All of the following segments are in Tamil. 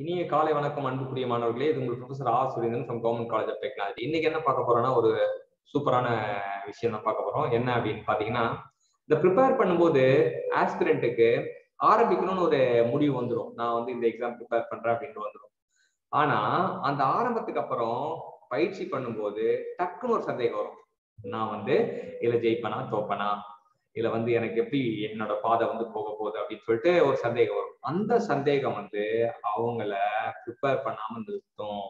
இனிய காலை வணக்கம் அன்புக்குரிய மாணவர்களே இது உங்கள் professor ah Surendran from government college of technology இன்னைக்கு என்ன பார்க்க போறோம்னா ஒரு சூப்பரான விஷயம் தான் பார்க்க போறோம். என்ன அப்படின்னு பாத்தீங்கன்னா இந்த ப்ரிப்பேர் பண்ணும்போது ஆஸ்பிரண்ட்டுக்கு ஆரம்பிக்கணும்னு ஒரு முடிவு வந்துடும் நான் வந்து இந்த எக்ஸாம் ப்ரிப்பேர் பண்றேன் அப்படின்ட்டு வந்துடும் ஆனா அந்த ஆரம்பத்துக்கு அப்புறம் பயிற்சி பண்ணும்போது டக்குன்னு ஒரு சந்தேகம் வரும். நான் வந்து இதுல ஜெயிப்பனா தோப்பனா? இதுல வந்து எனக்கு எப்படி என்னோட பாதை வந்து போக போகுது அப்படின்னு சொல்லிட்டு ஒரு சந்தேகம் வரும். அந்த சந்தேகம் வந்து அவங்கள ப்ரிப்பேர் பண்ணாம நிறுத்தும்.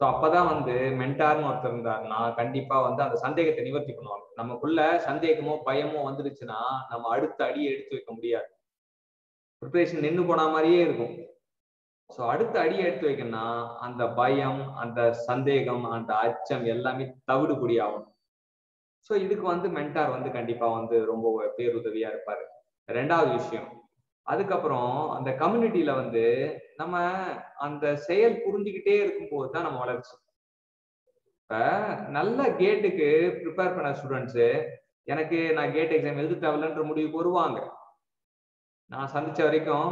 ஸோ அப்பதான் வந்து மென்டார்னு ஒருத்தர் இருந்தாருன்னா கண்டிப்பா வந்து அந்த சந்தேகத்தை நிவர்த்தி பண்ணுவாங்க. நமக்குள்ள சந்தேகமோ பயமோ வந்துருச்சுன்னா நம்ம அடுத்த அடியை எடுத்து வைக்க முடியாது. ப்ரிப்பரேஷன் நின்று போன மாதிரியே இருக்கும். ஸோ அடுத்த அடியை எடுத்து வைக்கணும்னா அந்த பயம் அந்த சந்தேகம் அந்த அச்சம் எல்லாமே தவிடுபடி ஆகணும். ஸோ இதுக்கு வந்து மென்டார் வந்து கண்டிப்பா வந்து ரொம்ப பேருதவியா இருப்பாரு. ரெண்டாவது விஷயம் அதுக்கப்புறம் அந்த கம்யூனிட்டியில வந்து நம்ம அந்த செயல் புரிஞ்சுக்கிட்டே இருக்கும்போது தான் நம்ம வளர்ச்சி. இப்ப நல்ல கேட்டுக்கு ப்ரிப்பேர் பண்ண ஸ்டூடெண்ட்ஸு எனக்கு நான் கேட் எக்ஸாம் எழுத தேவையில்லன்ற முடிவுக்கு வருவாங்க. நான் சந்திச்ச வரைக்கும்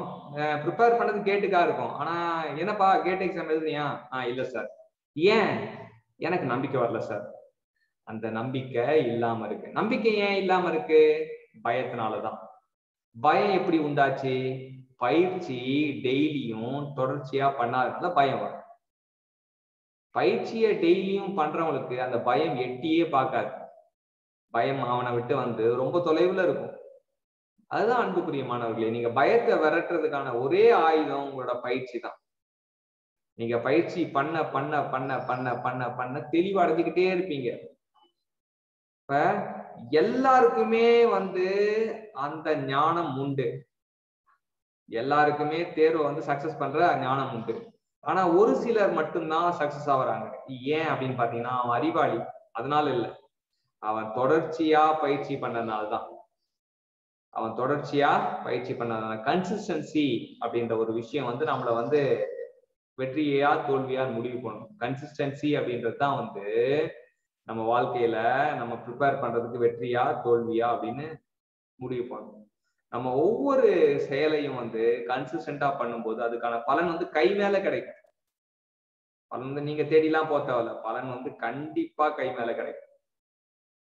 ப்ரிப்பேர் பண்ணது கேட்டுக்கா இருக்கும். ஆனா என்னப்பா கேட் எக்ஸாம் எழுதுனியா? ஆ இல்ல சார் ஏன்? எனக்கு நம்பிக்கை வரல சார் அந்த நம்பிக்கை இல்லாம இருக்கு. நம்பிக்கை ஏன் இல்லாம இருக்கு? பயத்தினாலதான். பயம் எப்படி உண்டாச்சு? பயிற்சி டெய்லியும் தொடர்ச்சியா பண்ணாதனால பயம் வரும். பயிற்சியை டெய்லியும் பண்றவங்களுக்கு அந்த பயம் எட்டியே பார்க்காது. பயம் அவனை விட்டு வந்து ரொம்ப தொலைவுல இருக்கும். அதுதான் அன்புக்குரிய மாணவர்களே நீங்க பயத்தை விரட்டுறதுக்கான ஒரே ஆயுதம் உங்களோட பயிற்சி தான். நீங்க பயிற்சி பண்ண பண்ண பண்ண பண்ண பண்ண பண்ண தெளிவடைஞ்சுக்கிட்டே இருப்பீங்க. இப்ப எல்லாருக்குமே வந்து அந்த ஞானம் உண்டு. எல்லாருக்குமே தேர்வை வந்து சக்சஸ் பண்ற ஞானம் உண்டு. ஆனா ஒரு சிலர் மட்டும்தான் சக்சஸ் ஆகுறாங்க ஏன் அப்படின்னு பாத்தீங்கன்னா அவன் அறிவாளி. அதனால இல்ல. அவன் தொடர்ச்சியா பயிற்சி பண்ணனால்தான் அவன் தொடர்ச்சியா பயிற்சி பண்ணதுனால. கன்சிஸ்டன்சி அப்படின்ற ஒரு விஷயம் வந்து நம்மள வந்து வெற்றியா தோல்வியா முடிவு பண்ணும். கன்சிஸ்டன்சி அப்படின்றது தான் வந்து நம்ம வாழ்க்கையில நம்ம ப்ரிப்பேர் பண்றதுக்கு வெற்றியா தோல்வியா அப்படின்னு முடிவு பண்ணணும். நம்ம ஒவ்வொரு செயலையும் வந்து கன்சிஸ்டண்டா பண்ணும்போது அதுக்கான பலன் வந்து கை மேல கிடைக்கும். பலன் வந்து நீங்க தேடிலாம் போக தேவையில்ல. பலன் வந்து கண்டிப்பா கை மேல கிடைக்கும்.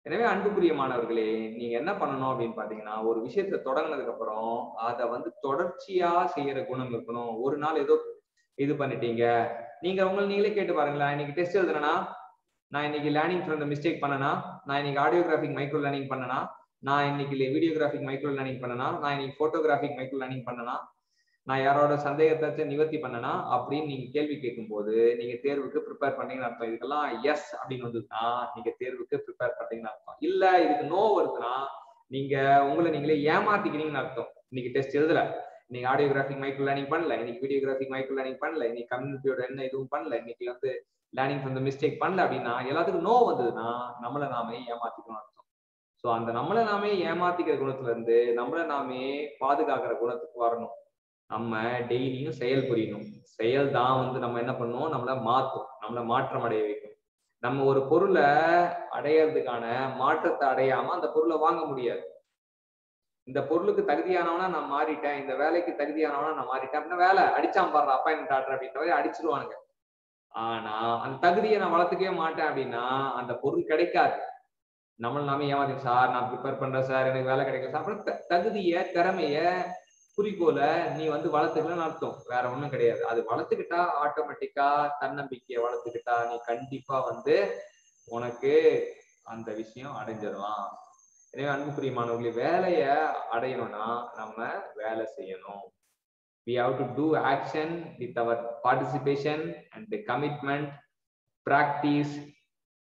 எனவே அன்புக்குரிய மாணவர்களே நீங்க என்ன பண்ணணும் அப்படின்னு பாத்தீங்கன்னா ஒரு விஷயத்த தொடங்கினதுக்கு அப்புறம் அதை வந்து தொடர்ச்சியா செய்யற குணம் இருக்கணும். ஒரு நாள் ஏதோ இது பண்ணிட்டீங்க. நீங்க உங்களை நீங்களே கேட்டு பாருங்களேன். இன்னைக்கு டெஸ்ட் எழுதுனா நான் இன்னைக்கு லேர்னிங் ஃப்ரம் மிஸ்டேக் பண்ணனா நான் இன்னைக்கு ஆடியோகிராஃபிக் மைக்ரோ லேர்னிங் பண்ணனா நான் இன்னைக்கு வீடியோகிராஃபிக் மைக்ரோ லேர்னிங் பண்ணனா நான் இன்னைக்கு போட்டோகிராஃபிக் மைக்ரோ லேர்னிங் பண்ணனா நான் யாரோட சந்தேகத்தை நிவர்த்தி பண்ணனா அப்படின்னு நீங்க கேள்வி கேட்கும்போது நீங்க தேர்வுக்கு ப்ரிப்பேர் பண்ணீங்கன்னு அர்த்தம். இதுக்கெல்லாம் எஸ் அப்படின்னு வந்ததுன்னா நீங்க தேர்வுக்கு ப்ரிப்பேர் பண்ணீங்கன்னு அர்த்தம். இல்ல இதுக்கு நோ வருதுன்னா நீங்க உங்களை நீங்களே ஏமாத்திக்கிறீங்கன்னு அர்த்தம். இன்னைக்கு டெஸ்ட் எழுதல. இன்னைக்கு ஆடியோகிராஃபிக் மைக்ரோ லேர்னிங் பண்ணல. இன்னைக்கு வீடியோகிராஃபிக் மைக்ரோ லேர்னிங் பண்ணல. இன்னைக்கு கம்யூனிட்டியோட என்ன எதுவும் பண்ணல. இன்னைக்கு வந்து லேர்னிங் ஃப்ரம் த மிஸ்டேக் பண்ணல அப்படின்னா எல்லாத்துக்கும் நோ வந்ததுன்னா நம்மளை நாமே ஏமாத்திக்கணும் அர்த்தம். ஸோ அந்த நம்மளை நாமே ஏமாத்திக்கிற குணத்துல இருந்து நம்மளை நாமே பாதுகாக்கிற குணத்துக்கு வரணும். நம்ம டெய்லியும் செயல் புரியணும். செயல் தான் வந்து நம்ம என்ன பண்ணுவோம் நம்மளை மாற்றும் நம்மளை மாற்றம் அடைய வைக்கும். நம்ம ஒரு பொருளை அடையிறதுக்கான மாற்றத்தை அடையாம அந்த பொருளை வாங்க முடியாது. இந்த பொருளுக்கு தகுதியானவனா நான் மாறிட்டேன். இந்த வேலைக்கு தகுதியானவனா நான் மாறிட்டேன். அப்படின்னா வேலை அடிச்சான் பாடுற அப்பாயின்மெண்ட் ஆர்டர் அப்படின்ற மாதிரி அடிச்சிருவானுங்க. ஆனா அந்த தகுதியை நான் வளர்த்துக்கவே மாட்டேன் அப்படின்னா அந்த பொருள் கிடைக்காது. நம்மள நாம ஏமாத்தி சார் நான் ப்ரிப்பேர் பண்றேன் சார் எனக்கு வேலை கிடைக்கல சார். அப்புறம் தகுதிய திறமைய குறிக்கோளை நீ வந்து வளர்த்துக்கலன்னு அர்த்தம். வேற ஒண்ணும் கிடையாது. அது வளர்த்துக்கிட்டா ஆட்டோமேட்டிக்கா தன்னம்பிக்கையை வளர்த்துக்கிட்டா நீ கண்டிப்பா வந்து உனக்கு அந்த விஷயம் அடைஞ்சிடலாம். எனவே அன்புக்குரிய மாணவர்களே வேலையை அடையணும்னா நம்ம வேலை செய்யணும். We have to do action with our participation and the commitment practice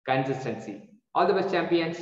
consistency. All the best champions